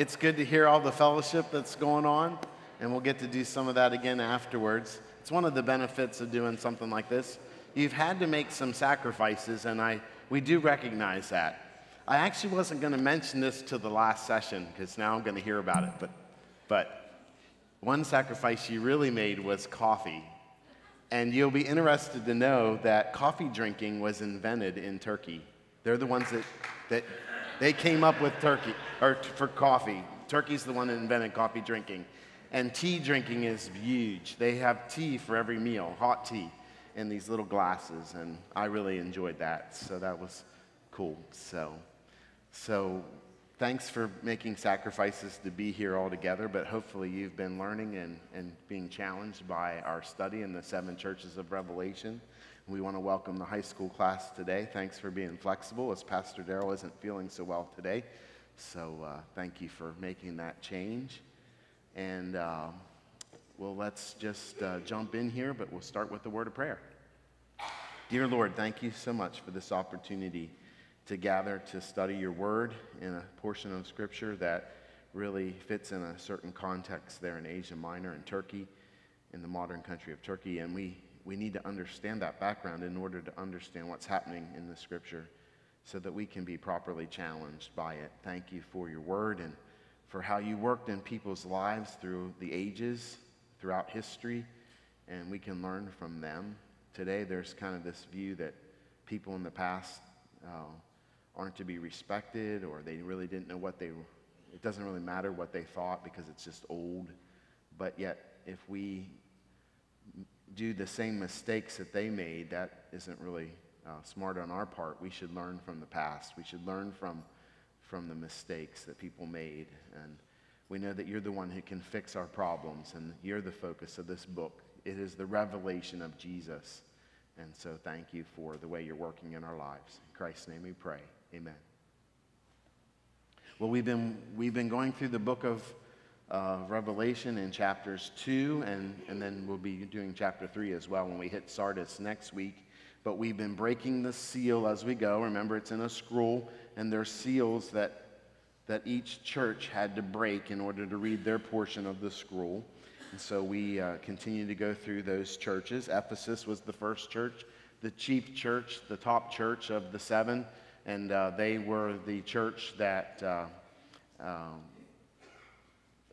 it's good to hear all the fellowship that's going on, and we'll get to do some of that again afterwards. It's one of the benefits of doing something like this. You've had to make some sacrifices, and I, we do recognize that. I actually wasn't going to mention this to the last session because now I'm going to hear about it, but, but one sacrifice you really made was coffee. And you'll be interested to know that coffee drinking was invented in Turkey. They're the ones that, that they came up with turkey, or for coffee. Turkey's the one that invented coffee drinking. And tea drinking is huge. They have tea for every meal, hot tea, in these little glasses. And I really enjoyed that. So that was cool. So, so thanks for making sacrifices to be here all together. But hopefully you've been learning and, and being challenged by our study in the seven churches of Revelation. We want to welcome the high school class today. Thanks for being flexible as Pastor Darrell isn't feeling so well today. So uh, thank you for making that change. And uh, well, let's just uh, jump in here, but we'll start with the word of prayer. Dear Lord, thank you so much for this opportunity to gather to study your word in a portion of scripture that really fits in a certain context there in Asia Minor and Turkey, in the modern country of Turkey. And we we need to understand that background in order to understand what's happening in the scripture so that we can be properly challenged by it. Thank you for your word and for how you worked in people's lives through the ages, throughout history, and we can learn from them. Today, there's kind of this view that people in the past uh, aren't to be respected or they really didn't know what they it doesn't really matter what they thought because it's just old but yet if we do the same mistakes that they made, that isn't really uh, smart on our part. We should learn from the past. We should learn from, from the mistakes that people made. And we know that you're the one who can fix our problems, and you're the focus of this book. It is the revelation of Jesus. And so thank you for the way you're working in our lives. In Christ's name we pray. Amen. Well, we've been, we've been going through the book of uh, Revelation in chapters 2, and, and then we'll be doing chapter 3 as well when we hit Sardis next week. But we've been breaking the seal as we go. Remember, it's in a scroll, and there's seals that, that each church had to break in order to read their portion of the scroll. And so we uh, continue to go through those churches. Ephesus was the first church, the chief church, the top church of the seven, and uh, they were the church that. Uh, um,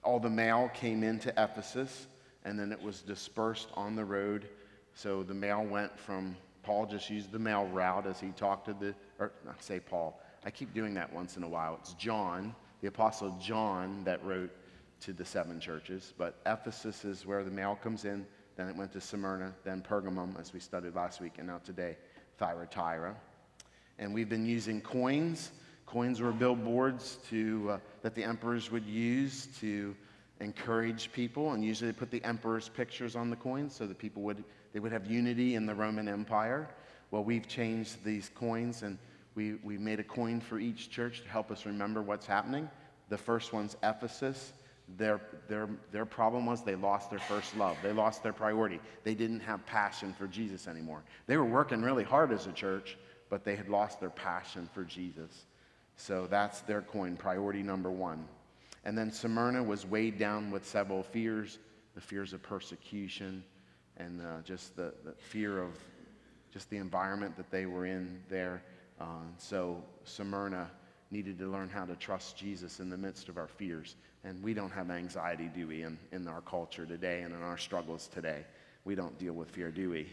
all the mail came into Ephesus and then it was dispersed on the road. So the mail went from Paul just used the mail route as he talked to the, or not say Paul, I keep doing that once in a while. It's John, the Apostle John, that wrote to the seven churches. But Ephesus is where the mail comes in. Then it went to Smyrna, then Pergamum, as we studied last week, and now today, Thyatira. And we've been using coins Coins were billboards to, uh, that the emperors would use to encourage people, and usually they put the emperor's pictures on the coins so that people would, they would have unity in the Roman Empire. Well, we've changed these coins, and we, we made a coin for each church to help us remember what's happening. The first one's Ephesus. Their, their, their problem was they lost their first love. They lost their priority. They didn't have passion for Jesus anymore. They were working really hard as a church, but they had lost their passion for Jesus. So that's their coin, priority number one. And then Smyrna was weighed down with several fears the fears of persecution and uh, just the, the, fear of just the environment that they were in there. Uh, so Smyrna needed to learn how to trust Jesus in the midst of our fears. And we don't have anxiety, do we, in, in our culture today and in our struggles today? We don't deal with fear, do we?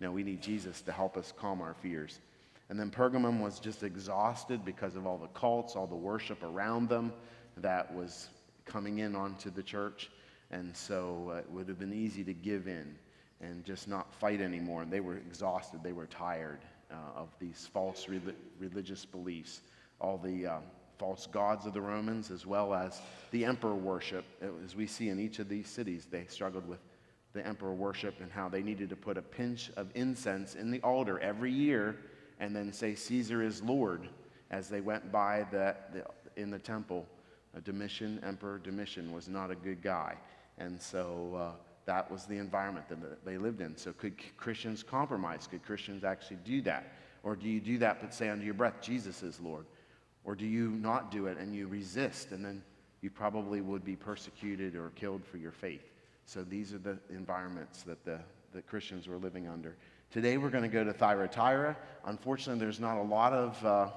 No, we need Jesus to help us calm our fears. And then Pergamum was just exhausted because of all the cults, all the worship around them that was coming in onto the church. And so uh, it would have been easy to give in and just not fight anymore. And they were exhausted, they were tired uh, of these false re- religious beliefs, all the uh, false gods of the Romans, as well as the emperor worship. As we see in each of these cities, they struggled with the emperor worship and how they needed to put a pinch of incense in the altar every year and then say Caesar is Lord as they went by the, the in the temple. Domitian, Emperor Domitian, was not a good guy. And so uh, that was the environment that they lived in. So could Christians compromise? Could Christians actually do that? Or do you do that but say under your breath, Jesus is Lord? Or do you not do it and you resist and then you probably would be persecuted or killed for your faith. So these are the environments that the, the Christians were living under. Today we're going to go to Thyatira. Unfortunately, there's not a lot of uh,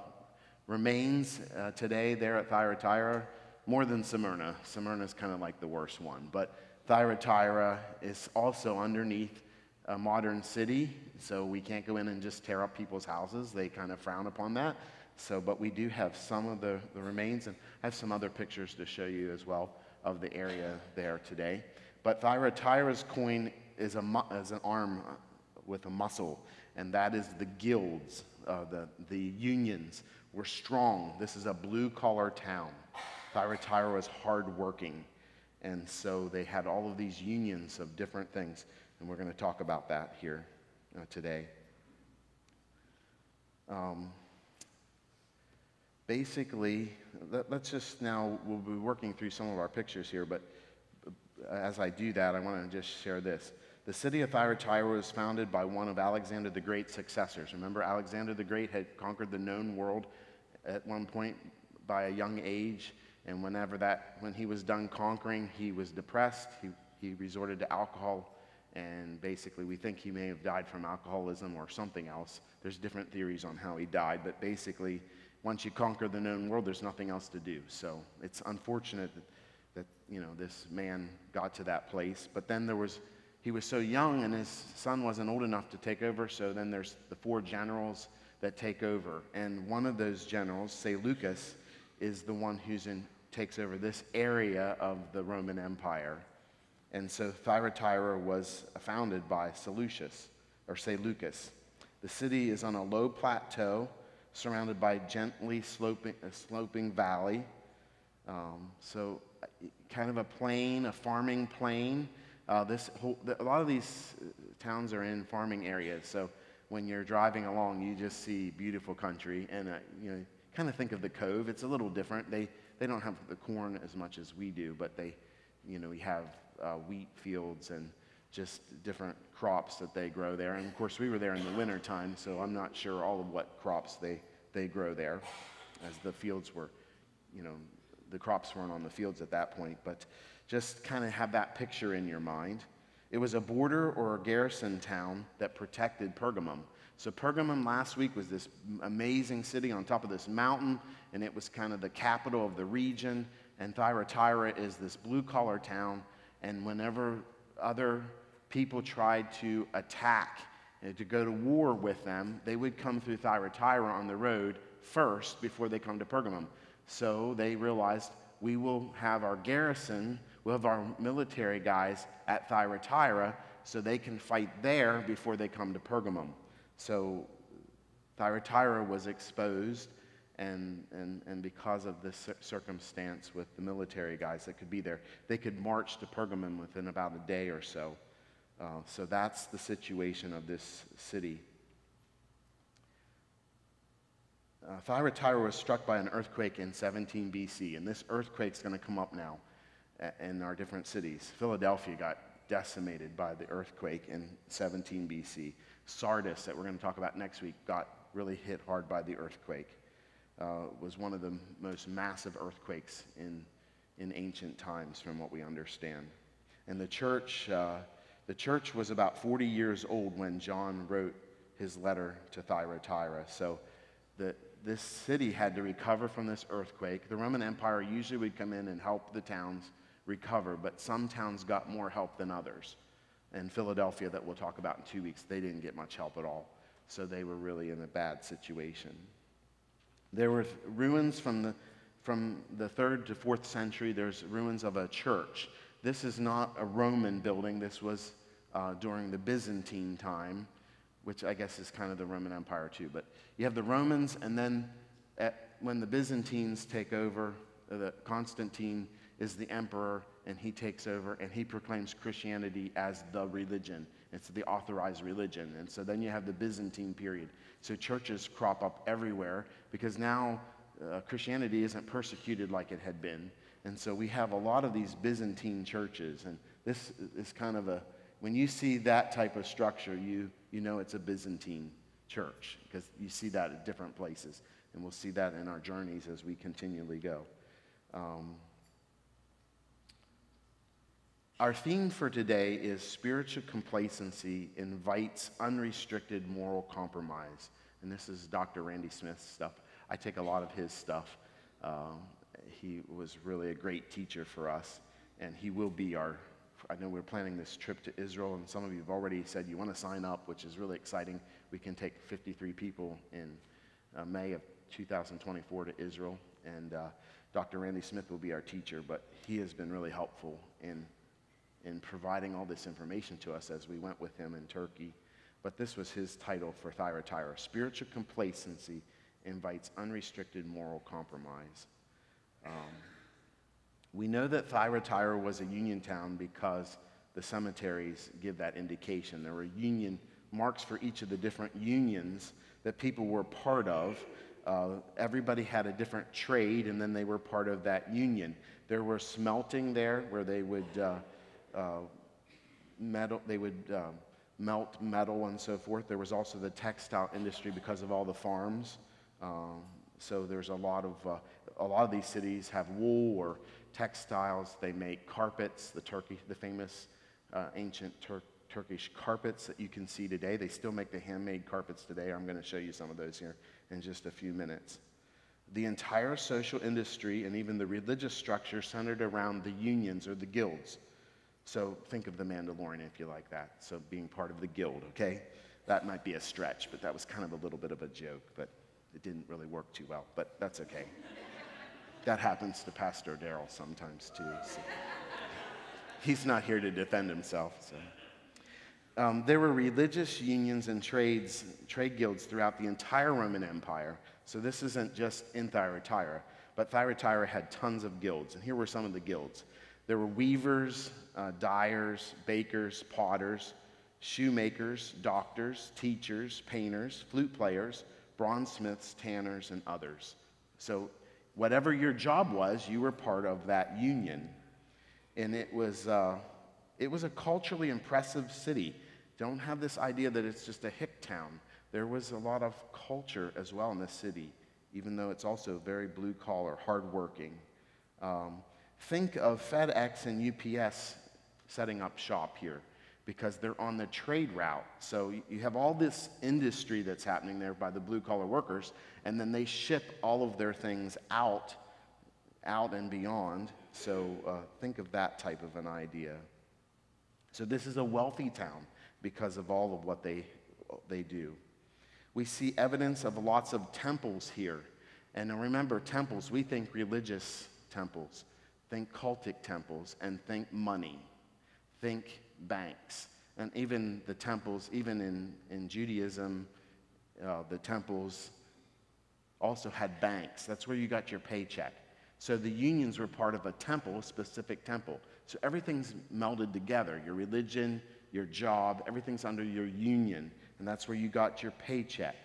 remains uh, today there at Thyatira, more than Smyrna. Smyrna is kind of like the worst one. But Thyatira is also underneath a modern city, so we can't go in and just tear up people's houses. They kind of frown upon that. So, but we do have some of the, the remains, and I have some other pictures to show you as well of the area there today. But Thyatira's coin is, a, is an arm with a muscle, and that is the guilds, uh, the, the unions were strong. This is a blue collar town. Thyatira was hardworking, and so they had all of these unions of different things, and we're going to talk about that here uh, today. Um, basically, let, us just now, we'll be working through some of our pictures here, but as I do that, I want to just share this. The city of Thyatira was founded by one of Alexander the Great's successors. Remember, Alexander the Great had conquered the known world at one point by a young age, and whenever that, when he was done conquering, he was depressed. He, he resorted to alcohol, and basically, we think he may have died from alcoholism or something else. There's different theories on how he died, but basically, once you conquer the known world, there's nothing else to do. So it's unfortunate that, that you know this man got to that place. But then there was he was so young, and his son wasn't old enough to take over. So then there's the four generals that take over, and one of those generals, Seleucus, is the one who's in takes over this area of the Roman Empire. And so Thyatira was founded by Seleucus or Seleucus. The city is on a low plateau surrounded by gently sloping, a sloping valley. Um, so, kind of a plain, a farming plain. Uh, this whole, a lot of these uh, towns are in farming areas. So, when you're driving along, you just see beautiful country. And, uh, you know, kind of think of the cove. It's a little different. They, they don't have the corn as much as we do, but they, you know, we have uh, wheat fields and just different crops that they grow there. And of course, we were there in the wintertime, so I'm not sure all of what crops they, they grow there, as the fields were, you know, the crops weren't on the fields at that point. But just kind of have that picture in your mind. It was a border or a garrison town that protected Pergamum. So, Pergamum last week was this amazing city on top of this mountain, and it was kind of the capital of the region. And Thyatira is this blue collar town. And whenever other people tried to attack, and to go to war with them, they would come through Thyatira on the road first before they come to Pergamum. So they realized we will have our garrison, we'll have our military guys at Thyatira so they can fight there before they come to Pergamum. So Thyatira was exposed, and, and, and because of this circumstance with the military guys that could be there, they could march to Pergamum within about a day or so. Uh, so that's the situation of this city. Uh, Thyatira was struck by an earthquake in 17 BC, and this earthquake's going to come up now in our different cities. Philadelphia got decimated by the earthquake in 17 BC. Sardis, that we're going to talk about next week, got really hit hard by the earthquake. Uh, was one of the most massive earthquakes in, in ancient times, from what we understand. And the church, uh, the church was about 40 years old when John wrote his letter to Thyatira. So the, this city had to recover from this earthquake. The Roman Empire usually would come in and help the towns recover, but some towns got more help than others and Philadelphia that we'll talk about in two weeks, they didn't get much help at all. So they were really in a bad situation. There were ruins from the, from the third to fourth century. There's ruins of a church. This is not a Roman building. This was uh, during the Byzantine time, which I guess is kind of the Roman Empire too. But you have the Romans, and then at, when the Byzantines take over, the Constantine is the emperor, and he takes over and he proclaims Christianity as the religion. It's the authorized religion. And so then you have the Byzantine period. So churches crop up everywhere because now uh, Christianity isn't persecuted like it had been. And so we have a lot of these Byzantine churches. And this is kind of a, when you see that type of structure, you, you know it's a Byzantine church because you see that at different places. And we'll see that in our journeys as we continually go. Um, Our theme for today is spiritual complacency invites unrestricted moral compromise. And this is Dr. Randy Smith's stuff. I take a lot of his stuff. Um, he was really a great teacher for us, and he will be our. I know we're planning this trip to Israel, and some of you have already said you want to sign up, which is really exciting. We can take 53 people in uh, May of 2024 to Israel, and uh, Dr. Randy Smith will be our teacher, but he has been really helpful in in providing all this information to us as we went with him in Turkey. But this was his title for Thyatira Spiritual Complacency Invites Unrestricted Moral Compromise. Um, we know that Thyatira was a union town because the cemeteries give that indication. There were union marks for each of the different unions that people were part of. Uh, everybody had a different trade, and then they were part of that union. There was smelting there where they would. Uh, uh, metal, they would um, melt metal and so forth. There was also the textile industry because of all the farms. Um, so there's a lot of, uh, a lot of these cities have wool or textiles. They make carpets, the Turkey, the famous uh, ancient Tur- Turkish carpets that you can see today. They still make the handmade carpets today. I'm going to show you some of those here in just a few minutes. The entire social industry and even the religious structure centered around the unions or the guilds. So think of the Mandalorian if you like that. So being part of the guild, okay? That might be a stretch, but that was kind of a little bit of a joke, but it didn't really work too well, but that's okay. that happens to Pastor Daryl sometimes too. So. He's not here to defend himself, so. Um, there were religious unions and trades, trade guilds throughout the entire Roman Empire. So this isn't just in Thyatira, but Thyatira had tons of guilds. And here were some of the guilds. There were weavers, uh, dyers, bakers, potters, shoemakers, doctors, teachers, painters, flute players, bronzesmiths, tanners, and others. So, whatever your job was, you were part of that union. And it was, uh, it was a culturally impressive city. Don't have this idea that it's just a hick town. There was a lot of culture as well in this city, even though it's also very blue collar, hardworking. Um, think of FedEx and UPS setting up shop here because they're on the trade route. So you have all this industry that's happening there by the blue collar workers, and then they ship all of their things out, out and beyond. So uh, think of that type of an idea. So this is a wealthy town because of all of what they, they do. We see evidence of lots of temples here. And remember, temples, we think religious temples, think cultic temples, and think money. Think banks. And even the temples, even in, in Judaism, uh, the temples also had banks. That's where you got your paycheck. So the unions were part of a temple, a specific temple. So everything's melded together your religion, your job, everything's under your union. And that's where you got your paycheck.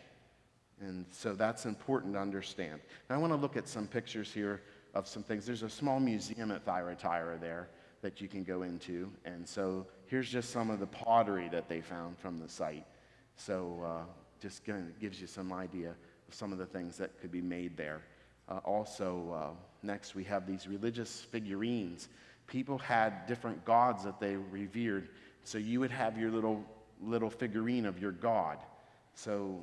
And so that's important to understand. Now I want to look at some pictures here of some things. There's a small museum at Thyatira there that you can go into. And so here's just some of the pottery that they found from the site. So uh, just gives you some idea of some of the things that could be made there. Uh, also, uh, next we have these religious figurines. People had different gods that they revered. So you would have your little little figurine of your God. So,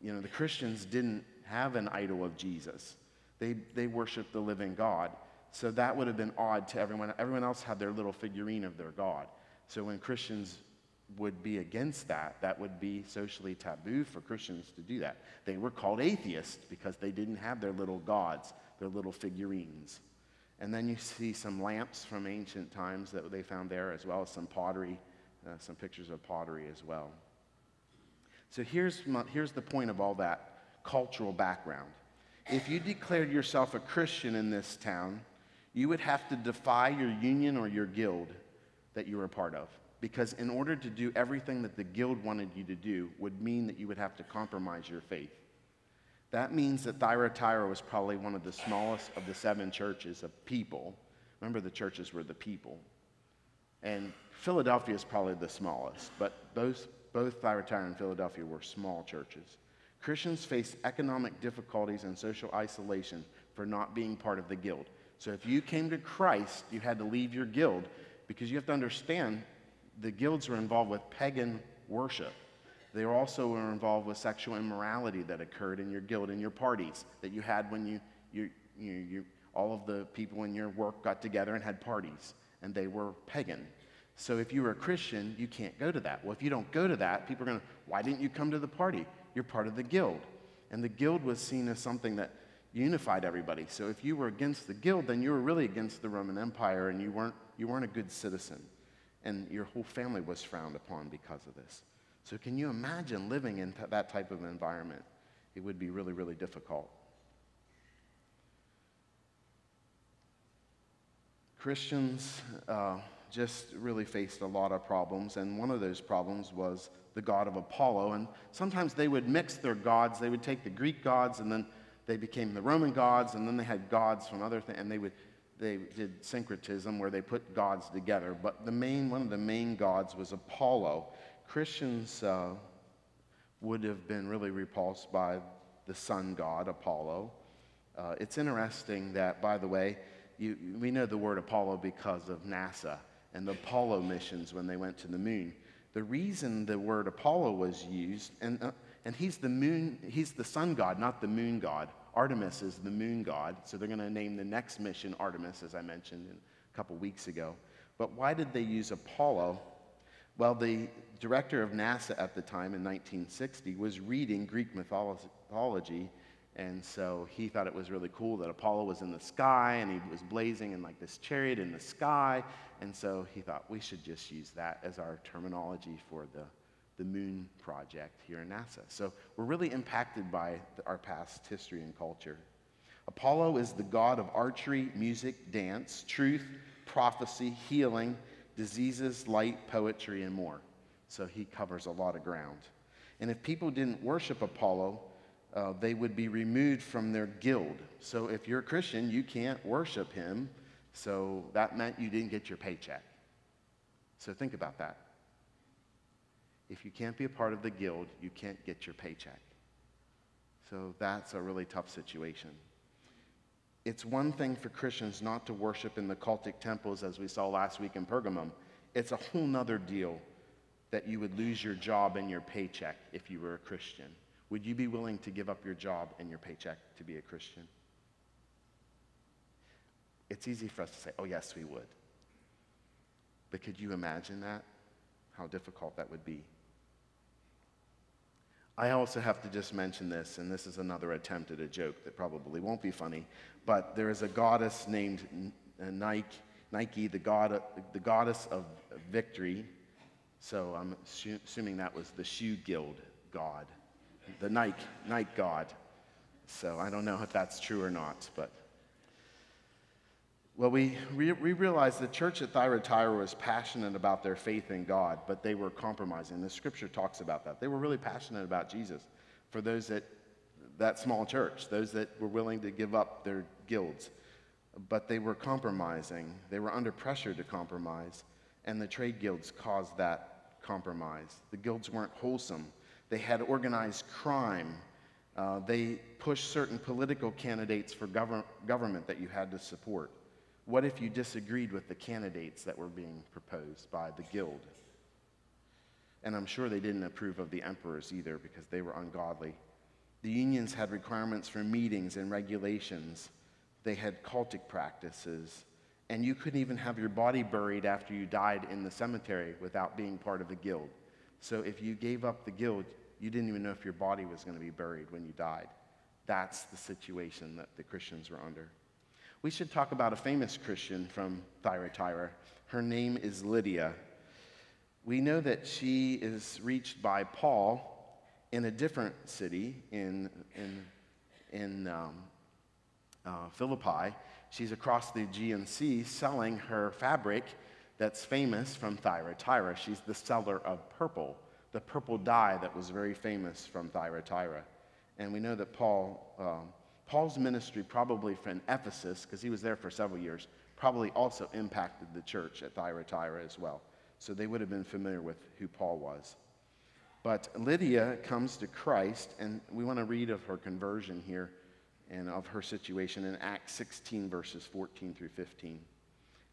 you know, the Christians didn't have an idol of Jesus. They, they worshiped the living God. So that would have been odd to everyone. Everyone else had their little figurine of their God. So when Christians would be against that, that would be socially taboo for Christians to do that. They were called atheists because they didn't have their little gods, their little figurines. And then you see some lamps from ancient times that they found there, as well as some pottery, uh, some pictures of pottery as well. So here's, my, here's the point of all that cultural background. If you declared yourself a Christian in this town, you would have to defy your union or your guild that you were a part of. Because in order to do everything that the guild wanted you to do would mean that you would have to compromise your faith. That means that Thyatira was probably one of the smallest of the seven churches of people. Remember, the churches were the people. And Philadelphia is probably the smallest, but both, both Thyatira and Philadelphia were small churches. Christians faced economic difficulties and social isolation for not being part of the guild. So if you came to Christ, you had to leave your guild because you have to understand the guilds were involved with pagan worship. They also were involved with sexual immorality that occurred in your guild, in your parties that you had when you, you, you, you all of the people in your work got together and had parties, and they were pagan. So if you were a Christian, you can't go to that. Well, if you don't go to that, people are going to, why didn't you come to the party? You're part of the guild. And the guild was seen as something that unified everybody. So if you were against the guild, then you were really against the Roman Empire and you weren't, you weren't a good citizen. And your whole family was frowned upon because of this. So can you imagine living in t- that type of environment? It would be really, really difficult. Christians uh, just really faced a lot of problems, and one of those problems was the god of Apollo. And sometimes they would mix their gods. They would take the Greek gods, and then they became the Roman gods, and then they had gods from other things, and they would they did syncretism where they put gods together. But the main one of the main gods was Apollo. Christians uh, would have been really repulsed by the sun god Apollo. Uh, it's interesting that, by the way, you, we know the word Apollo because of NASA and the Apollo missions when they went to the moon. The reason the word Apollo was used, and, uh, and he's the moon, he's the sun god, not the moon god. Artemis is the moon god, so they're going to name the next mission Artemis, as I mentioned a couple weeks ago. But why did they use Apollo? Well, the director of NASA at the time in 1960 was reading Greek mythology, and so he thought it was really cool that Apollo was in the sky and he was blazing in like this chariot in the sky. And so he thought we should just use that as our terminology for the, the moon project here in NASA. So we're really impacted by the, our past history and culture. Apollo is the god of archery, music, dance, truth, prophecy, healing, diseases, light, poetry, and more. So he covers a lot of ground. And if people didn't worship Apollo, uh, they would be removed from their guild. So if you're a Christian, you can't worship him. So that meant you didn't get your paycheck. So think about that. If you can't be a part of the guild, you can't get your paycheck. So that's a really tough situation. It's one thing for Christians not to worship in the cultic temples as we saw last week in Pergamum. It's a whole nother deal that you would lose your job and your paycheck if you were a Christian. Would you be willing to give up your job and your paycheck to be a Christian? It's easy for us to say, oh, yes, we would. But could you imagine that? How difficult that would be. I also have to just mention this, and this is another attempt at a joke that probably won't be funny, but there is a goddess named uh, Nike, Nike the, god, the goddess of victory. So I'm assuming that was the shoe guild god the Nike, night god. So I don't know if that's true or not, but. Well, we, we, we realized the church at Thyatira was passionate about their faith in God, but they were compromising. The scripture talks about that. They were really passionate about Jesus for those that, that small church, those that were willing to give up their guilds. But they were compromising. They were under pressure to compromise, and the trade guilds caused that compromise. The guilds weren't wholesome. They had organized crime. Uh, they pushed certain political candidates for gov- government that you had to support. What if you disagreed with the candidates that were being proposed by the guild? And I'm sure they didn't approve of the emperors either because they were ungodly. The unions had requirements for meetings and regulations. They had cultic practices. And you couldn't even have your body buried after you died in the cemetery without being part of the guild. So if you gave up the guild, you didn't even know if your body was going to be buried when you died. That's the situation that the Christians were under. We should talk about a famous Christian from Thyatira. Her name is Lydia. We know that she is reached by Paul in a different city in, in, in um, uh, Philippi. She's across the Sea selling her fabric that's famous from Thyatira. She's the seller of purple the purple dye that was very famous from Thyatira. And we know that Paul, um, Paul's ministry probably from Ephesus, because he was there for several years, probably also impacted the church at Thyatira as well. So they would have been familiar with who Paul was. But Lydia comes to Christ, and we want to read of her conversion here and of her situation in Acts 16, verses 14 through 15.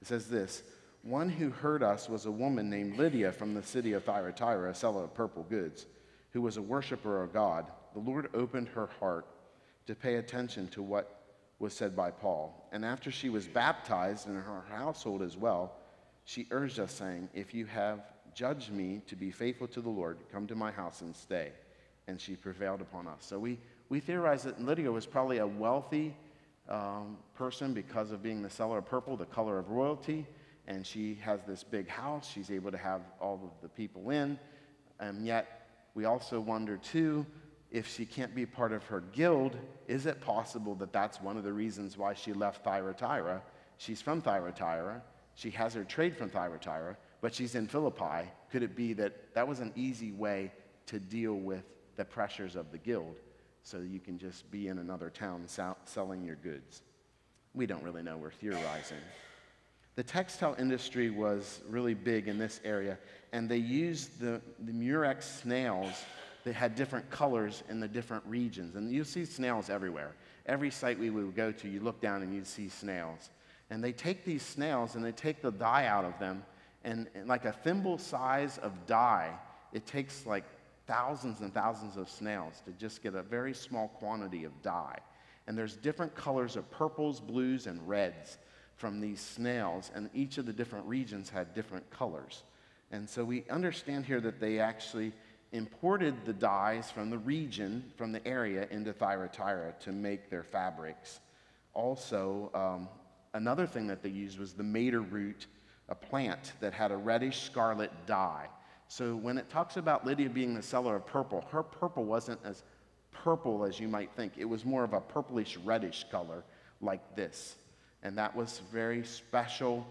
It says this One who heard us was a woman named Lydia from the city of Thyatira, a seller of purple goods, who was a worshiper of God. The Lord opened her heart to pay attention to what was said by Paul. And after she was baptized and her household as well, she urged us, saying, If you have judged me to be faithful to the Lord, come to my house and stay. And she prevailed upon us. So we, we theorize that Lydia was probably a wealthy um, person because of being the seller of purple, the color of royalty and she has this big house. She's able to have all of the people in. And yet, we also wonder too if she can't be part of her guild, is it possible that that's one of the reasons why she left Thyatira? She's from Thyatira. She has her trade from Thyatira, but she's in Philippi. Could it be that that was an easy way to deal with the pressures of the guild so you can just be in another town selling your goods? We don't really know. We're theorizing. The textile industry was really big in this area, and they used the, the murex snails that had different colors in the different regions. And you see snails everywhere. Every site we would go to, you look down and you'd see snails. And they take these snails and they take the dye out of them, and, and like a thimble size of dye, it takes like thousands and thousands of snails to just get a very small quantity of dye. And there's different colors of purples, blues, and reds from these snails, and each of the different regions had different colors. And so we understand here that they actually imported the dyes from the region, from the area, into Thyatira to make their fabrics. Also, um, another thing that they used was the madder root, a plant that had a reddish scarlet dye. So when it talks about Lydia being the seller of purple, her purple wasn't as purple as you might think. It was more of a purplish reddish color like this and that was very special,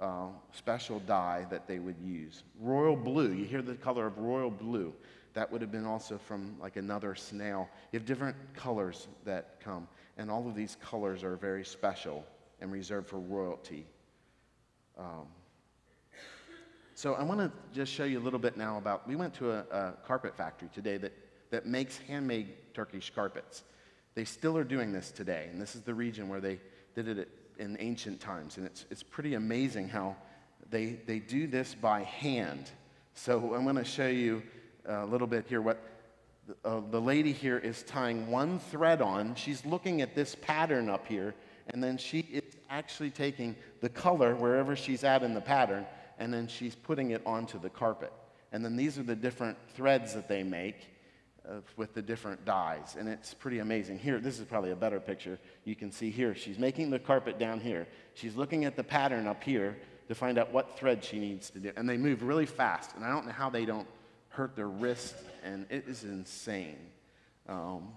uh, special dye that they would use. Royal blue, you hear the color of royal blue. That would have been also from like another snail. You have different colors that come, and all of these colors are very special and reserved for royalty. Um, so I want to just show you a little bit now about, we went to a, a carpet factory today that, that makes handmade Turkish carpets. They still are doing this today, and this is the region where they did it in ancient times. And it's, it's pretty amazing how they, they do this by hand. So I'm going to show you a little bit here what uh, the lady here is tying one thread on. She's looking at this pattern up here, and then she is actually taking the color wherever she's at in the pattern, and then she's putting it onto the carpet. And then these are the different threads that they make with the different dyes. And it's pretty amazing. Here, this is probably a better picture. You can see here, she's making the carpet down here. She's looking at the pattern up here to find out what thread she needs to do. And they move really fast. And I don't know how they don't hurt their wrist. And it is insane. Um,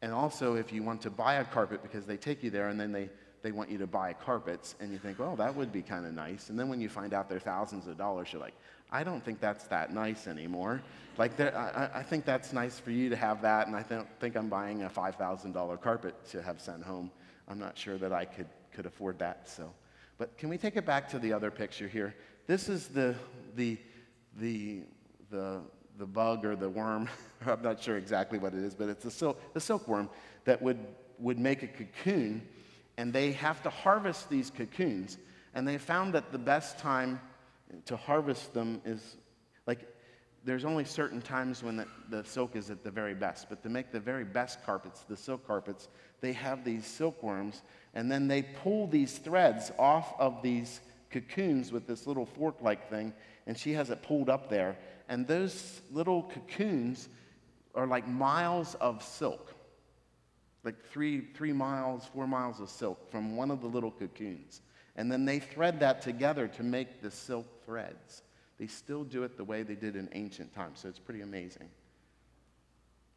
and also, if you want to buy a carpet, because they take you there and then they, they want you to buy carpets, and you think, well, that would be kind of nice. And then when you find out they're thousands of dollars, you're like, I don't think that's that nice anymore. Like, I, I think that's nice for you to have that, and I th- think I'm buying a $5,000 carpet to have sent home. I'm not sure that I could, could afford that. So, but can we take it back to the other picture here? This is the, the, the, the, the bug or the worm. I'm not sure exactly what it is, but it's a silk, the silkworm that would, would make a cocoon, and they have to harvest these cocoons. And they found that the best time to harvest them is like there's only certain times when the, the, silk is at the very best. But to make the very best carpets, the silk carpets, they have these silkworms, and then they pull these threads off of these cocoons with this little fork like thing, and she has it pulled up there. And those little cocoons are like miles of silk, like three, three miles, four miles of silk from one of the little cocoons. And then they thread that together to make the silk threads. They still do it the way they did in ancient times, so it's pretty amazing.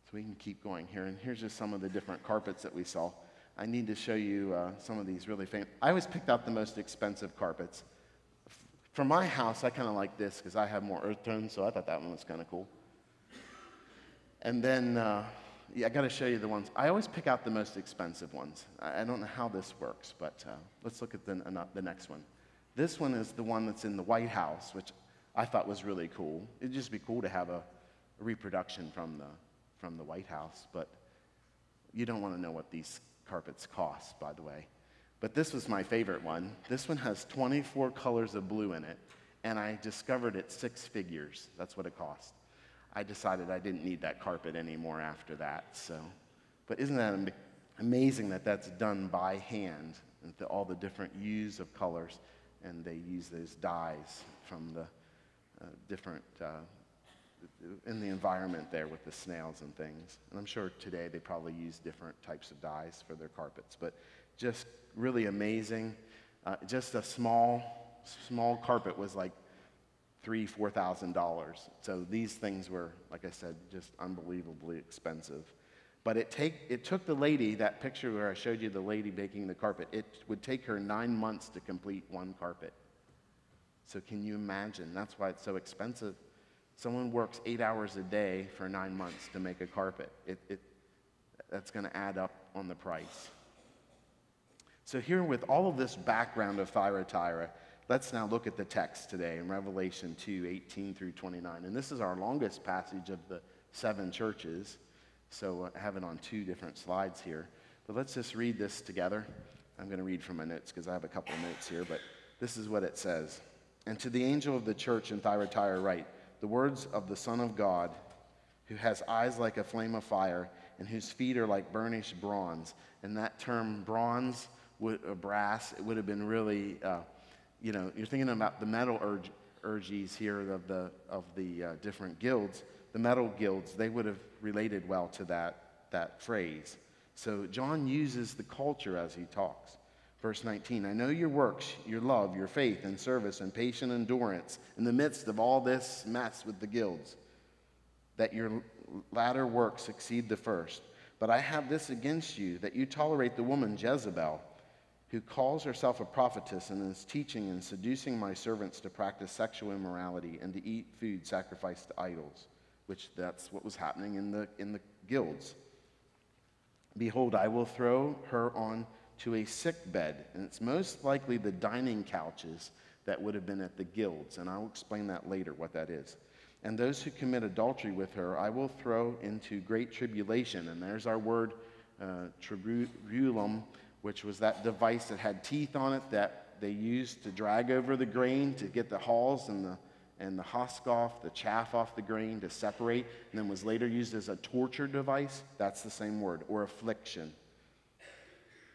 So we can keep going here. And here's just some of the different carpets that we saw. I need to show you uh, some of these really famous. I always picked out the most expensive carpets. For my house, I kind of like this because I have more earth tones, so I thought that one was kind of cool. And then uh, yeah, I got to show you the ones. I always pick out the most expensive ones. I, I don't know how this works, but uh, let's look at the, uh, the next one. This one is the one that's in the White House, which I thought was really cool. It'd just be cool to have a, a reproduction from the, from the White House, but you don't want to know what these carpets cost, by the way. But this was my favorite one. This one has 24 colors of blue in it, and I discovered it six figures. That's what it cost. I decided I didn't need that carpet anymore after that. So, but isn't that amazing that that's done by hand, and the, all the different hues of colors, and they use those dyes from the uh, different uh, in the environment there with the snails and things. And I'm sure today they probably use different types of dyes for their carpets, but just really amazing. Uh, just a small, small carpet was like three, four thousand dollars. So these things were, like I said, just unbelievably expensive. But it take it took the lady that picture where I showed you the lady baking the carpet. It would take her nine months to complete one carpet. So can you imagine? That's why it's so expensive. Someone works eight hours a day for nine months to make a carpet. It, it, that's going to add up on the price. So, here with all of this background of Thyatira, let's now look at the text today in Revelation 2 18 through 29. And this is our longest passage of the seven churches. So, I have it on two different slides here. But let's just read this together. I'm going to read from my notes because I have a couple of notes here, but this is what it says. And to the angel of the church in Thyatira, write the words of the Son of God, who has eyes like a flame of fire and whose feet are like burnished bronze. And that term bronze, would, uh, brass, it would have been really, uh, you know, you're thinking about the metal urges here of the, of the uh, different guilds. The metal guilds, they would have related well to that, that phrase. So John uses the culture as he talks. Verse 19 I know your works, your love, your faith and service and patient endurance in the midst of all this mess with the guilds, that your latter works exceed the first. But I have this against you, that you tolerate the woman Jezebel, who calls herself a prophetess and is teaching and seducing my servants to practice sexual immorality and to eat food sacrificed to idols, which that's what was happening in the, in the guilds. Behold, I will throw her on to a sick bed, and it's most likely the dining couches that would have been at the guilds, and I'll explain that later what that is. And those who commit adultery with her, I will throw into great tribulation. And there's our word, uh, tribulum, which was that device that had teeth on it that they used to drag over the grain to get the hulls and the and the husk off, the chaff off the grain to separate, and then was later used as a torture device. That's the same word, or affliction.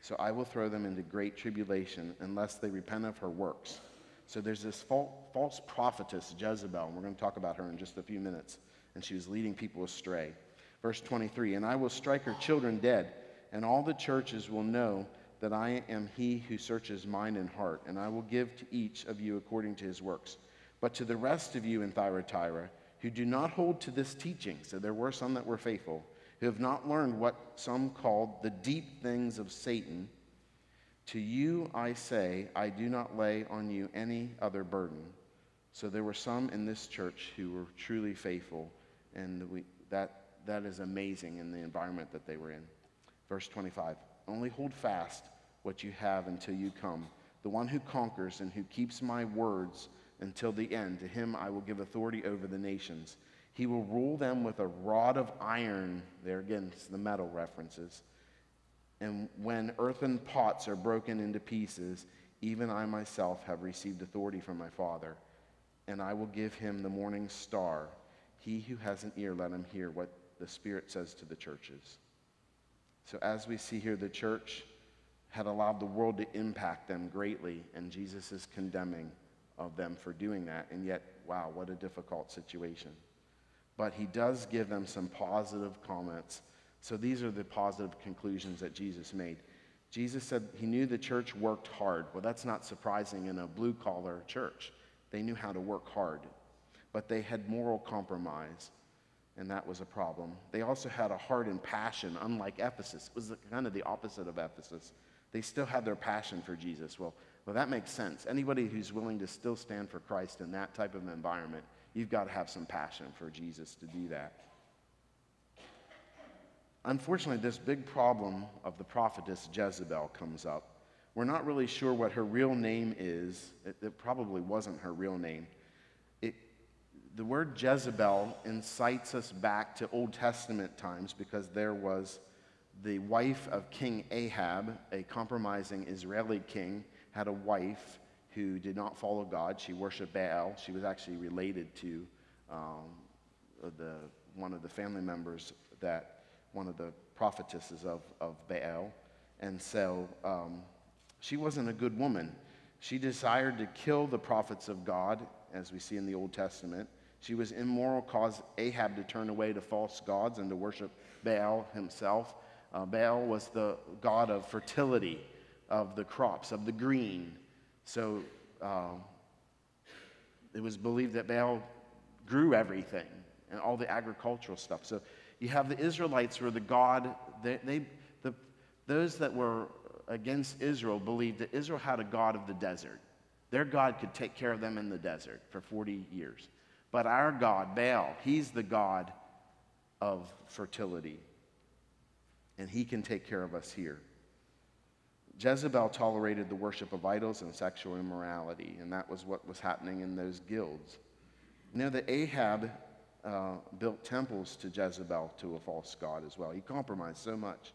So I will throw them into great tribulation unless they repent of her works. So there's this false prophetess, Jezebel, and we're going to talk about her in just a few minutes. And she was leading people astray. Verse 23 And I will strike her children dead, and all the churches will know that I am he who searches mind and heart, and I will give to each of you according to his works. But to the rest of you in Thyatira, who do not hold to this teaching, so there were some that were faithful, who have not learned what some called the deep things of Satan, to you I say, I do not lay on you any other burden. So there were some in this church who were truly faithful, and we, that, that is amazing in the environment that they were in. Verse 25 Only hold fast what you have until you come. The one who conquers and who keeps my words until the end, to him I will give authority over the nations he will rule them with a rod of iron. There again, it's the metal references. And when earthen pots are broken into pieces, even I myself have received authority from my Father. And I will give him the morning star. He who has an ear, let him hear what the Spirit says to the churches. So, as we see here, the church had allowed the world to impact them greatly, and Jesus is condemning of them for doing that. And yet, wow, what a difficult situation but he does give them some positive comments. So these are the positive conclusions that Jesus made. Jesus said he knew the church worked hard. Well, that's not surprising in a blue collar church. They knew how to work hard, but they had moral compromise, and that was a problem. They also had a heart and passion, unlike Ephesus. It was kind of the opposite of Ephesus. They still had their passion for Jesus. Well, well, that makes sense. Anybody who's willing to still stand for Christ in that type of environment You've got to have some passion for Jesus to do that. Unfortunately, this big problem of the prophetess Jezebel comes up. We're not really sure what her real name is. It, it probably wasn't her real name. The word Jezebel incites us back to Old Testament times because there was the wife of King Ahab, a compromising Israeli king, had a wife who did not follow God. She worshiped Baal. She was actually related to um, the, one of the family members that one of the prophetesses of, of Baal. And so um, she wasn't a good woman. She desired to kill the prophets of God, as we see in the Old Testament. She was immoral, caused Ahab to turn away to false gods and to worship Baal himself. Uh, Baal was the god of fertility, of the crops, of the green. So uh, it was believed that Baal grew everything and all the agricultural stuff. So you have the Israelites were the God, they, they the, those that were against Israel believed that Israel had a God of the desert. Their God could take care of them in the desert for 40 years. But our God, Baal, he's the God of fertility. And he can take care of us here. Jezebel tolerated the worship of idols and sexual immorality, and that was what was happening in those guilds. You know that Ahab uh, built temples to Jezebel, to a false god as well. He compromised so much.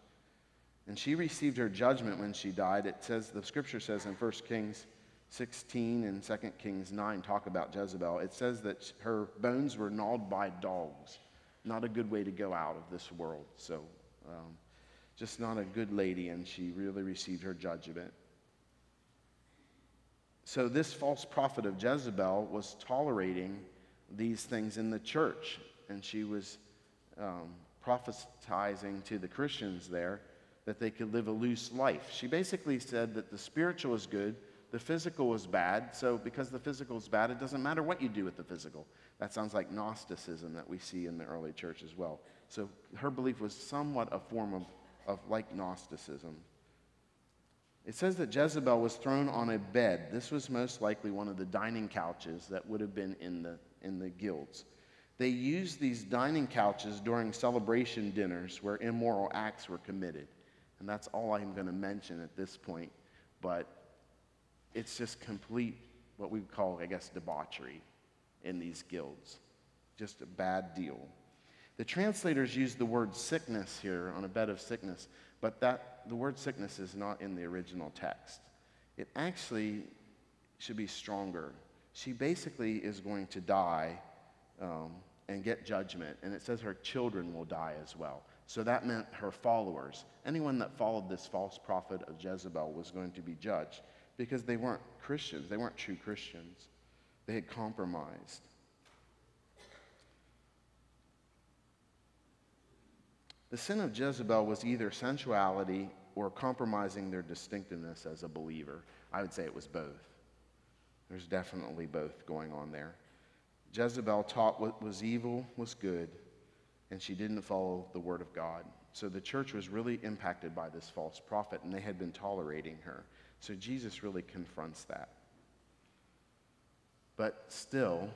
And she received her judgment when she died. It says, the scripture says in 1 Kings 16 and 2 Kings 9 talk about Jezebel. It says that her bones were gnawed by dogs. Not a good way to go out of this world. So, um, just not a good lady, and she really received her judgment. So, this false prophet of Jezebel was tolerating these things in the church, and she was um, prophesying to the Christians there that they could live a loose life. She basically said that the spiritual is good, the physical was bad. So, because the physical is bad, it doesn't matter what you do with the physical. That sounds like Gnosticism that we see in the early church as well. So, her belief was somewhat a form of, of like Gnosticism. It says that Jezebel was thrown on a bed. This was most likely one of the dining couches that would have been in the, in the guilds. They used these dining couches during celebration dinners where immoral acts were committed. And that's all I'm going to mention at this point. But it's just complete, what we would call, I guess, debauchery in these guilds. Just a bad deal. The translators use the word sickness here on a bed of sickness, but that, the word sickness is not in the original text. It actually should be stronger. She basically is going to die um, and get judgment, and it says her children will die as well. So that meant her followers. Anyone that followed this false prophet of Jezebel was going to be judged because they weren't Christians. They weren't true Christians. They had compromised. The sin of Jezebel was either sensuality or compromising their distinctiveness as a believer. I would say it was both. There's definitely both going on there. Jezebel taught what was evil was good, and she didn't follow the word of God. So the church was really impacted by this false prophet, and they had been tolerating her. So Jesus really confronts that. But still,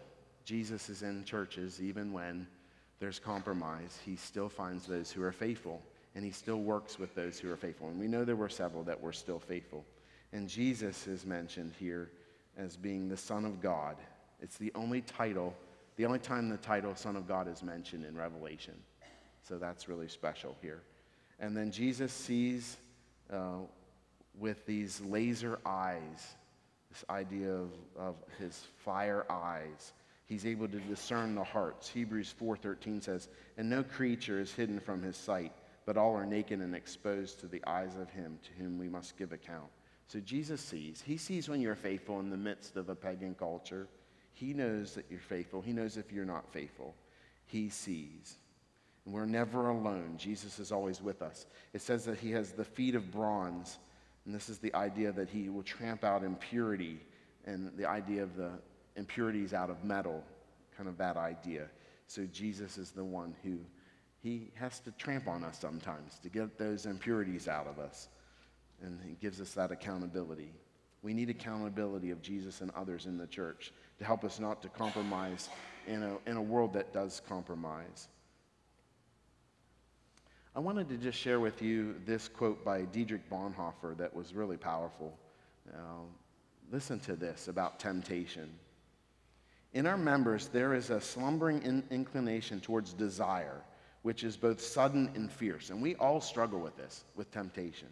Jesus is in churches even when there's compromise. He still finds those who are faithful, and he still works with those who are faithful. And we know there were several that were still faithful. And Jesus is mentioned here as being the Son of God. It's the only title, the only time the title Son of God is mentioned in Revelation. So that's really special here. And then Jesus sees uh, with these laser eyes, this idea of, of his fire eyes. He's able to discern the hearts. Hebrews 4:13 says, "And no creature is hidden from his sight, but all are naked and exposed to the eyes of him to whom we must give account." So Jesus sees. He sees when you're faithful in the midst of a pagan culture. He knows that you're faithful. He knows if you're not faithful. He sees. And we're never alone. Jesus is always with us. It says that he has the feet of bronze and this is the idea that he will tramp out impurity and the idea of the impurities out of metal, kind of that idea. So Jesus is the one who he has to tramp on us sometimes to get those impurities out of us. And he gives us that accountability. We need accountability of Jesus and others in the church to help us not to compromise in a, in a world that does compromise. I wanted to just share with you this quote by Dietrich Bonhoeffer that was really powerful. Uh, listen to this about temptation. In our members, there is a slumbering in- inclination towards desire, which is both sudden and fierce. And we all struggle with this, with temptation.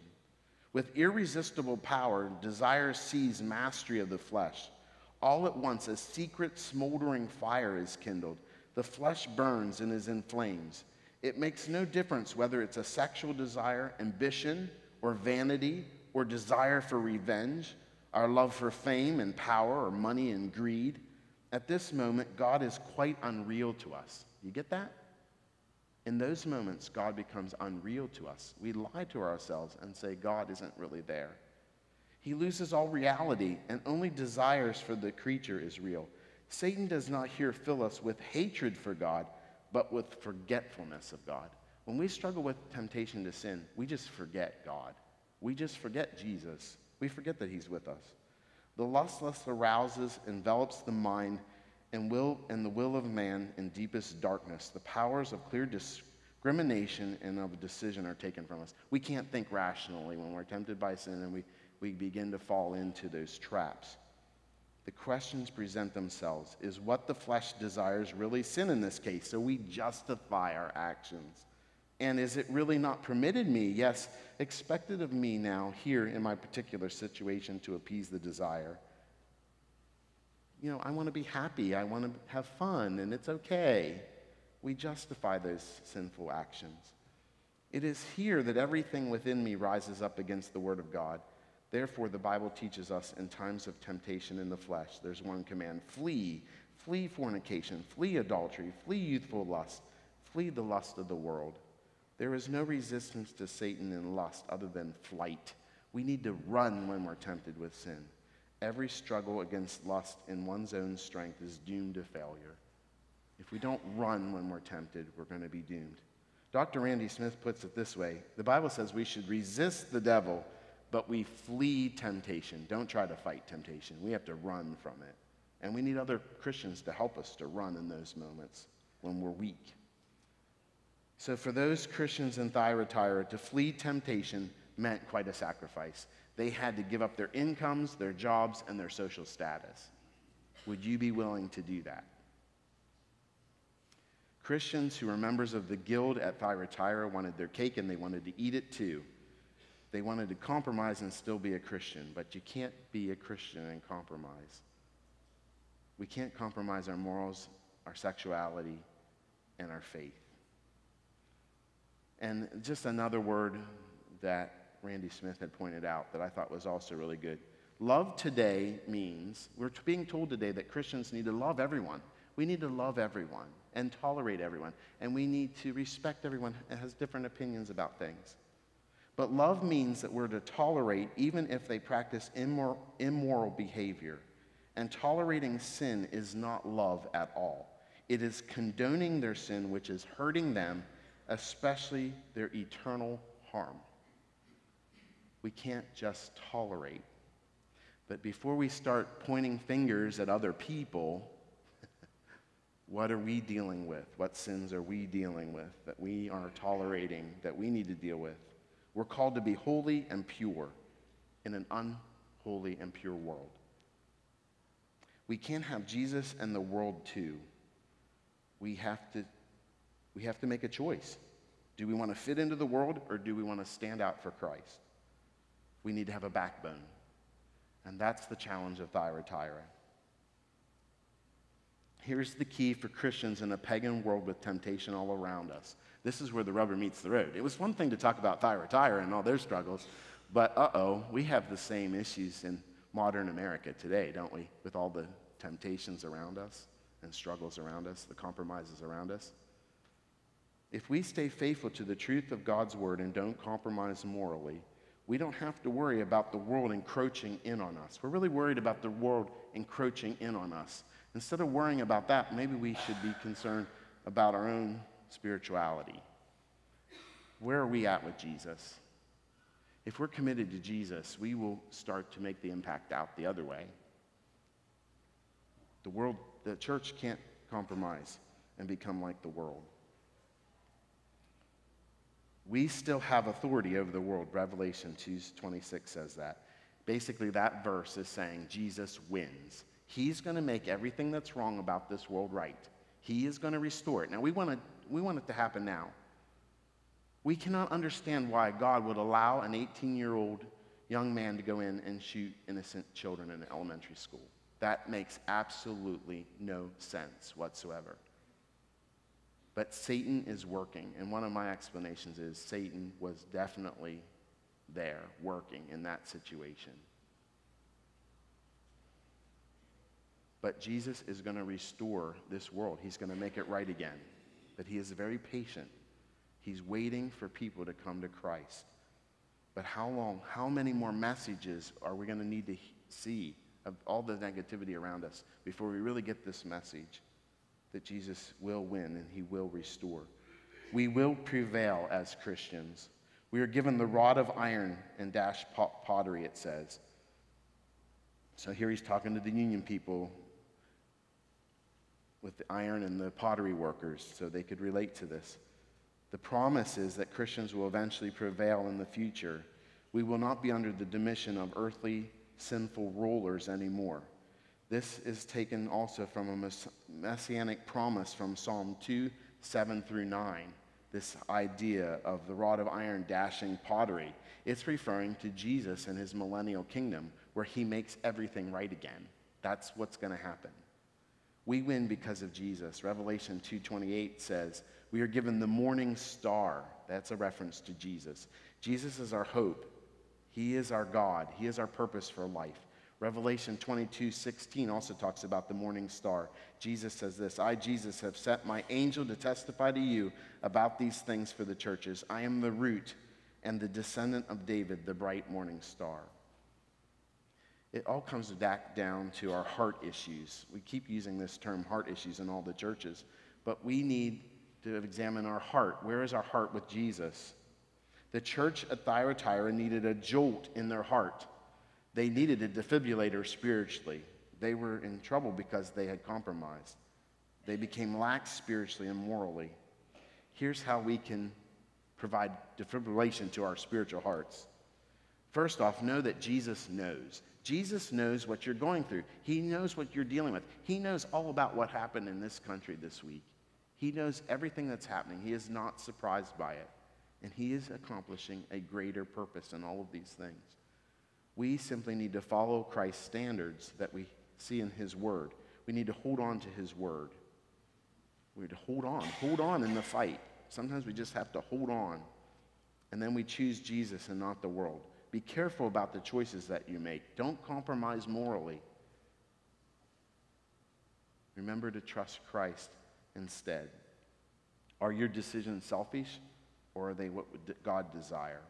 With irresistible power, desire seize mastery of the flesh. All at once, a secret smoldering fire is kindled. The flesh burns and is in flames. It makes no difference whether it's a sexual desire, ambition, or vanity, or desire for revenge, our love for fame and power, or money and greed. At this moment, God is quite unreal to us. You get that? In those moments, God becomes unreal to us. We lie to ourselves and say God isn't really there. He loses all reality and only desires for the creature is real. Satan does not here fill us with hatred for God, but with forgetfulness of God. When we struggle with temptation to sin, we just forget God. We just forget Jesus. We forget that He's with us. The lust arouses, envelops the mind, and will and the will of man in deepest darkness. The powers of clear discrimination and of decision are taken from us. We can't think rationally when we're tempted by sin, and we we begin to fall into those traps. The questions present themselves Is what the flesh desires really sin in this case? So we justify our actions. And is it really not permitted me, yes, expected of me now, here in my particular situation, to appease the desire? You know, I want to be happy, I want to have fun, and it's okay. We justify those sinful actions. It is here that everything within me rises up against the Word of God. Therefore, the Bible teaches us in times of temptation in the flesh, there's one command flee, flee fornication, flee adultery, flee youthful lust, flee the lust of the world. There is no resistance to Satan in lust other than flight. We need to run when we're tempted with sin. Every struggle against lust in one's own strength is doomed to failure. If we don't run when we're tempted, we're going to be doomed. Dr. Randy Smith puts it this way The Bible says we should resist the devil but we flee temptation. Don't try to fight temptation. We have to run from it. And we need other Christians to help us to run in those moments when we're weak. So, for those Christians in Thyatira, to flee temptation meant quite a sacrifice. They had to give up their incomes, their jobs, and their social status. Would you be willing to do that? Christians who were members of the guild at Thyatira wanted their cake and they wanted to eat it too. They wanted to compromise and still be a Christian, but you can't be a Christian and compromise. We can't compromise our morals, our sexuality, and our faith. And just another word that Randy Smith had pointed out that I thought was also really good. Love today means, we're being told today that Christians need to love everyone. We need to love everyone and tolerate everyone. And we need to respect everyone that has different opinions about things. But love means that we're to tolerate even if they practice immor- immoral behavior. And tolerating sin is not love at all. It is condoning their sin, which is hurting them, especially their eternal harm. We can't just tolerate. But before we start pointing fingers at other people, what are we dealing with? What sins are we dealing with that we are tolerating, that we need to deal with? We're called to be holy and pure in an unholy and pure world. We can't have Jesus and the world too. We have to, we have to make a choice. Do we want to fit into the world or do we want to stand out for Christ? We need to have a backbone. And that's the challenge of Thyatira. Here's the key for Christians in a pagan world with temptation all around us. This is where the rubber meets the road. It was one thing to talk about Thyatira and all their struggles, but uh oh, we have the same issues in modern America today, don't we? With all the temptations around us and struggles around us, the compromises around us. If we stay faithful to the truth of God's word and don't compromise morally, we don't have to worry about the world encroaching in on us. We're really worried about the world encroaching in on us. Instead of worrying about that, maybe we should be concerned about our own spirituality. Where are we at with Jesus? If we're committed to Jesus, we will start to make the impact out the other way. The world, the church can't compromise and become like the world. We still have authority over the world. Revelation 2:26 says that. Basically, that verse is saying Jesus wins. He's going to make everything that's wrong about this world right. He is going to restore it. Now, we want, to, we want it to happen now. We cannot understand why God would allow an 18 year old young man to go in and shoot innocent children in an elementary school. That makes absolutely no sense whatsoever. But Satan is working, and one of my explanations is Satan was definitely there working in that situation. But Jesus is going to restore this world. He's going to make it right again. But he is very patient. He's waiting for people to come to Christ. But how long, how many more messages are we going to need to see of all the negativity around us before we really get this message that Jesus will win and he will restore? We will prevail as Christians. We are given the rod of iron and dash pottery, it says. So here he's talking to the Union people with the iron and the pottery workers so they could relate to this. The promise is that Christians will eventually prevail in the future. We will not be under the dominion of earthly, sinful rulers anymore. This is taken also from a messianic promise from Psalm 2 7 through 9. This idea of the rod of iron dashing pottery. It's referring to Jesus and his millennial kingdom where he makes everything right again. That's what's going to happen. We win because of Jesus. Revelation 2:28 says, we are given the morning star. That's a reference to Jesus. Jesus is our hope. He is our God. He is our purpose for life. Revelation 22 16 also talks about the morning star. Jesus says this I, Jesus, have sent my angel to testify to you about these things for the churches. I am the root and the descendant of David, the bright morning star. It all comes back down to our heart issues. We keep using this term heart issues in all the churches, but we need to examine our heart. Where is our heart with Jesus? The church at Thyatira needed a jolt in their heart. They needed a defibrillator spiritually. They were in trouble because they had compromised. They became lax spiritually and morally. Here's how we can provide defibrillation to our spiritual hearts. First off, know that Jesus knows. Jesus knows what you're going through. He knows what you're dealing with. He knows all about what happened in this country this week. He knows everything that's happening. He is not surprised by it. And He is accomplishing a greater purpose in all of these things. We simply need to follow Christ's standards that we see in His Word. We need to hold on to His Word. We need to hold on, hold on in the fight. Sometimes we just have to hold on. And then we choose Jesus and not the world. Be careful about the choices that you make. Don't compromise morally. Remember to trust Christ instead? Are your decisions selfish or are they what would God desire?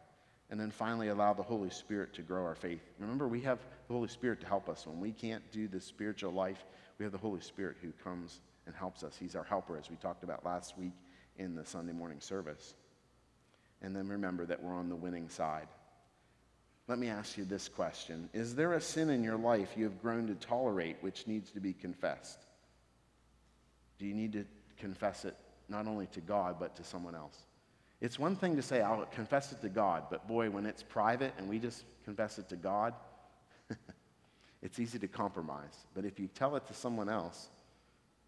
And then finally, allow the Holy Spirit to grow our faith. Remember, we have the Holy Spirit to help us. When we can't do the spiritual life, we have the Holy Spirit who comes and helps us. He's our helper, as we talked about last week in the Sunday morning service. And then remember that we're on the winning side. Let me ask you this question Is there a sin in your life you have grown to tolerate which needs to be confessed? Do you need to confess it not only to God, but to someone else? It's one thing to say, I'll confess it to God, but boy, when it's private and we just confess it to God, it's easy to compromise. But if you tell it to someone else,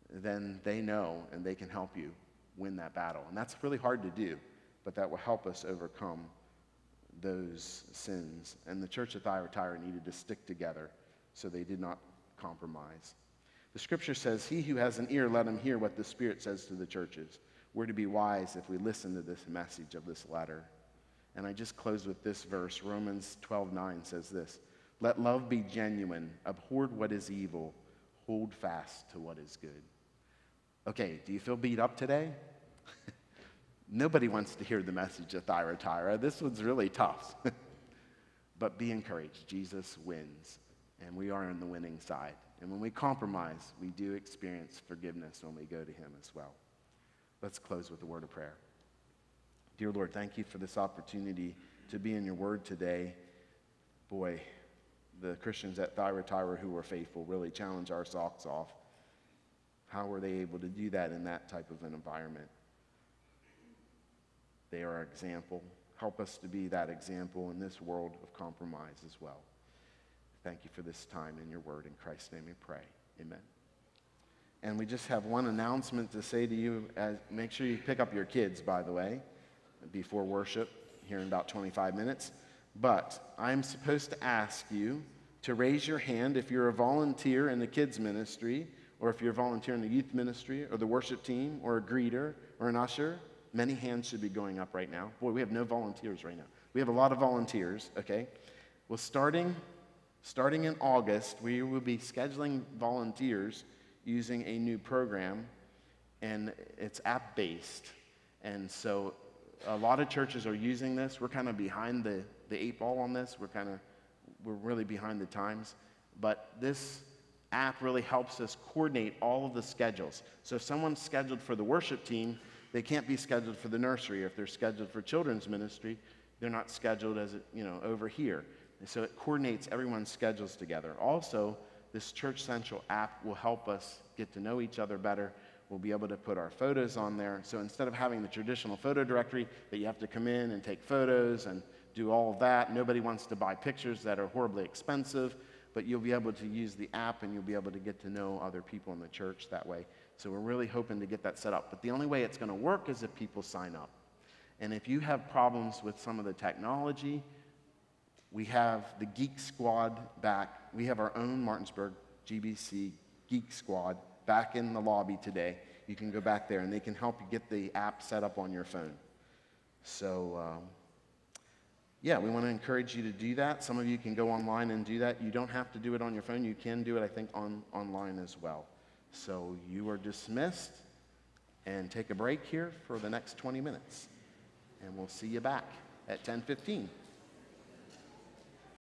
then they know and they can help you win that battle. And that's really hard to do, but that will help us overcome those sins. And the church of Thyatira needed to stick together so they did not compromise. The scripture says, He who has an ear, let him hear what the Spirit says to the churches. We're to be wise if we listen to this message of this letter. And I just close with this verse. Romans 12 9 says this Let love be genuine, abhor what is evil, hold fast to what is good. Okay, do you feel beat up today? Nobody wants to hear the message of Thyatira. This one's really tough. but be encouraged. Jesus wins, and we are on the winning side. And when we compromise, we do experience forgiveness when we go to Him as well. Let's close with a word of prayer. Dear Lord, thank you for this opportunity to be in your word today. Boy, the Christians at Thyatira who were faithful really challenge our socks off. How were they able to do that in that type of an environment? They are our example. Help us to be that example in this world of compromise as well. Thank you for this time in your word. In Christ's name we pray. Amen. And we just have one announcement to say to you. As, make sure you pick up your kids, by the way. before worship here in about 25 minutes. But I'm supposed to ask you to raise your hand if you're a volunteer in the kids' ministry, or if you're a volunteer in the youth ministry, or the worship team, or a greeter, or an usher. Many hands should be going up right now. Boy, we have no volunteers right now. We have a lot of volunteers, okay? Well, starting, starting in August, we will be scheduling volunteers using a new program, and it's app based. And so a lot of churches are using this. We're kind of behind the, the eight ball on this. We're kind of, we're really behind the times. But this app really helps us coordinate all of the schedules. So if someone's scheduled for the worship team, they can't be scheduled for the nursery. If they're scheduled for children's ministry, they're not scheduled as, you know, over here. And so it coordinates everyone's schedules together. Also, this Church Center app will help us get to know each other better. We'll be able to put our photos on there. So instead of having the traditional photo directory that you have to come in and take photos and do all of that, nobody wants to buy pictures that are horribly expensive, but you'll be able to use the app and you'll be able to get to know other people in the church that way. So we're really hoping to get that set up. But the only way it's going to work is if people sign up. And if you have problems with some of the technology, we have the Geek Squad back. We have our own Martinsburg GBC Geek Squad back in the lobby today. You can go back there and they can help you get the app set up on your phone. So, um, yeah, we want to encourage you to do that. Some of you can go online and do that. You don't have to do it on your phone. You can do it, I think, on, online as well. So you are dismissed and take a break here for the next 20 minutes. And we'll see you back at 1015.